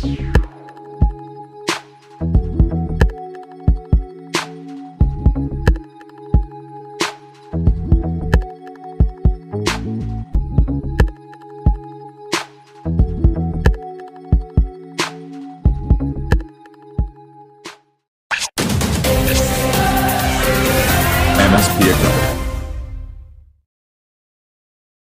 Thank Here exhibit.